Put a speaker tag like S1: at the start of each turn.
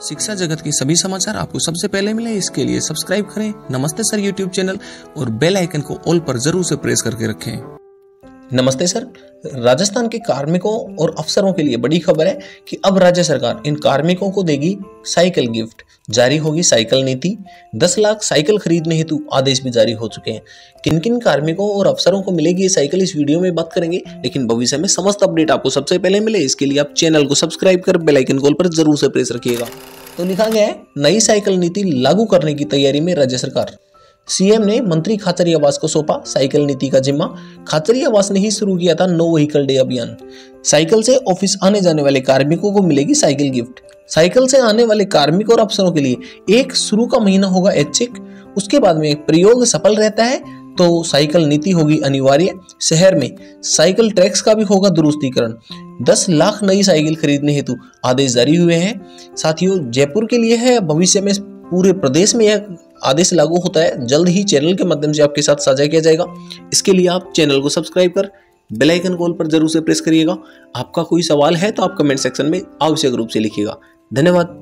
S1: शिक्षा जगत के सभी समाचार आपको सबसे पहले मिले, इसके लिए सब्सक्राइब करें, नमस्ते सर यूट्यूब चैनल, और बेल आइकन को ऑल पर ज़रूर से प्रेस करके रखें।
S2: नमस्ते सर। राजस्थान के कार्मिकों और अफसरों के लिए बड़ी खबर है कि अब राज्य सरकार इन कार्मिकों को देगी साइकिल गिफ्ट। जारी होगी साइकिल नीति। 10 लाख साइकिल खरीदने हेतु आदेश भी जारी हो चुके हैं। किन किन कार्मिकों और अफसरों को मिलेगी ये साइकिल इस वीडियो में बात करेंगे, लेकिन भविष्य में समस्त अपडेट आपको सबसे पहले मिले, इसके लिए आप चैनल को सब्सक्राइब कर बेलाइकन कॉल पर ज़रूर से प्रेस रखिएगा। तो लिखा गया है, नई साइकिल नीति लागू करने की तैयारी में राज्य सरकार। सीएम ने मंत्री खाचरी आवास को सौंपा, साइकिल नीति का जिम्मा। खाचरी आवास ने ही शुरू किया था नो व्हीकल डे अभियान। साइकिल से ऑफ़िस आने जाने वाले कार्मिकों को मिलेगी साइकिल गिफ्ट। साइकिल से आने वाले कार्मिक और अफसरों के लिए एक शुरू का महीना होगा ऐच्छिक। उसके बाद में प्रयोग सफल रहता है तो साइकिल नीति होगी अनिवार्य। शहर में साइकिल ट्रैक्स का भी होगा दुरुस्तीकरण। 10 लाख नई साइकिल खरीदने हेतु आदेश जारी हुए हैं। साथियों, जयपुर के लिए है, भविष्य में पूरे प्रदेश में यह आदेश लागू होता है। जल्द ही चैनल के माध्यम से आपके साथ साझा किया जाएगा। इसके लिए आप चैनल को सब्सक्राइब कर बेल आइकन कॉल पर ज़रूर से प्रेस करिएगा। आपका कोई सवाल है तो आप कमेंट सेक्शन में आवश्यक रूप से लिखिएगा। धन्यवाद।